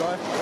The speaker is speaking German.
Läuft.